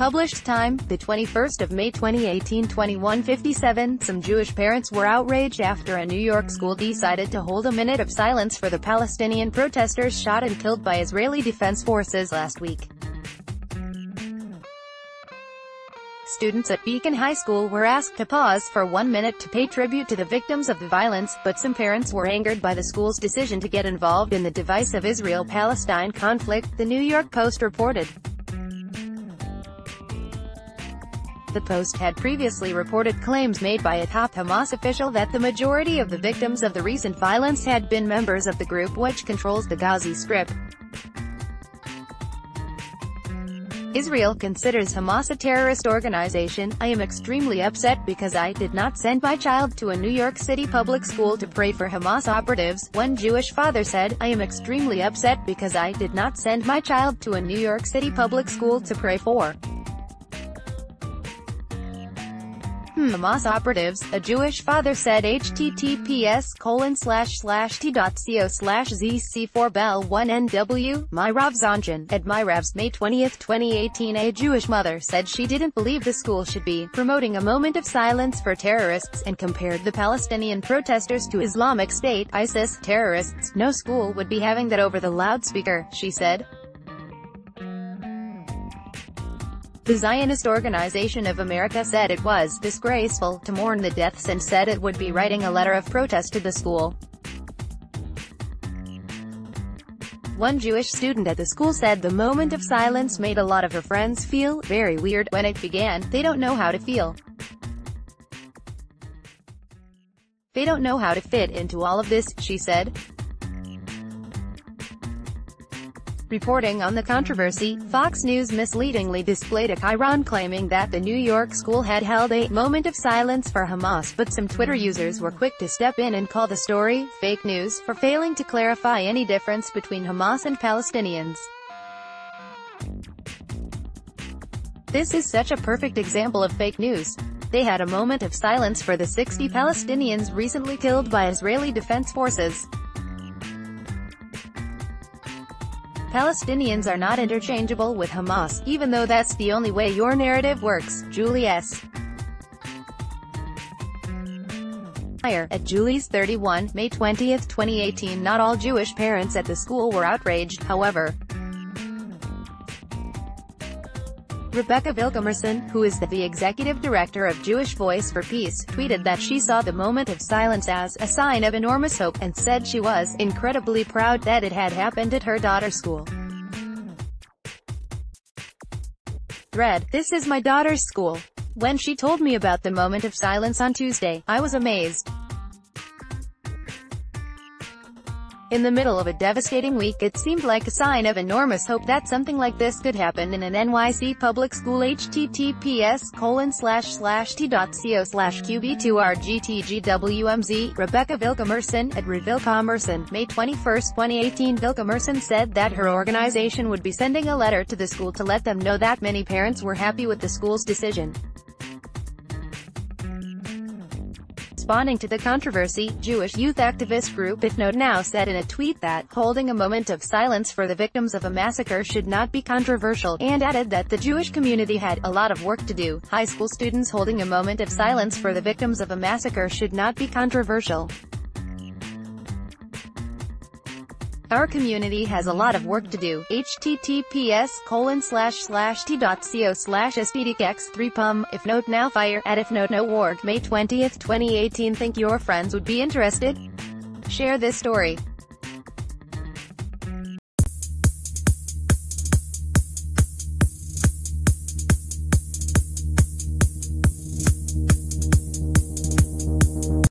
Published time, the 21st of May 2018 2157 Some Jewish parents were outraged after a New York school decided to hold a minute of silence for the Palestinian protesters shot and killed by Israeli Defense Forces last week. Students at Beacon High School were asked to pause for one minute to pay tribute to the victims of the violence, but some parents were angered by the school's decision to get involved in the divisive Israel-Palestine conflict, the New York Post reported. The Post had previously reported claims made by a top Hamas official that the majority of the victims of the recent violence had been members of the group which controls the Gaza Strip. Israel considers Hamas a terrorist organization. I am extremely upset because I did not send my child to a New York City public school to pray for Hamas operatives. One Jewish father said, I am extremely upset because I did not send my child to a New York City public school to pray for Hamas operatives, a Jewish father said https colon slash slash t.co slash zc4 bell 1 nw, Myrav Zonjan, at Myrav's May 20, 2018 a Jewish mother said she didn't believe the school should be promoting a moment of silence for terrorists, and compared the Palestinian protesters to Islamic State, ISIS, terrorists. No school would be having that over the loudspeaker, she said. The Zionist Organization of America said it was disgraceful to mourn the deaths and said it would be writing a letter of protest to the school. One Jewish student at the school said the moment of silence made a lot of her friends feel very weird when it began. They don't know how to feel. They don't know how to fit into all of this, she said. Reporting on the controversy, Fox News misleadingly displayed a chyron claiming that the New York school had held a moment of silence for Hamas but some Twitter users were quick to step in and call the story fake news for failing to clarify any difference between Hamas and Palestinians. This is such a perfect example of fake news. They had a moment of silence for the 60 Palestinians recently killed by Israeli Defense Forces. Palestinians are not interchangeable with Hamas, even though that's the only way your narrative works, Julie S. At Julie's 31, May 20, 2018 Not all Jewish parents at the school were outraged, however. Rebecca Vilkomerson, who is the, the executive director of Jewish Voice for Peace, tweeted that she saw the moment of silence as a sign of enormous hope, and said she was incredibly proud that it had happened at her daughter's school. Thread, this is my daughter's school. When she told me about the moment of silence on Tuesday, I was amazed. In the middle of a devastating week it seemed like a sign of enormous hope that something like this could happen in an NYC public school https colon slash slash t.co slash qb2rgtgwmz Rebecca Vilkomerson at Revilkemerson, May 21, 2018 Vilkomerson said that her organization would be sending a letter to the school to let them know that many parents were happy with the school's decision. Responding to the controversy, Jewish youth activist group If Not Now said in a tweet that, holding a moment of silence for the victims of a massacre should not be controversial, and added that the Jewish community had a lot of work to do. High school students holding a moment of silence for the victims of a massacre should not be controversial. Our community has a lot of work to do. https colon slash slash t.co slash spdx3pum If Not Now fire at if note no org May 20th 2018 think your friends would be interested? Share this story.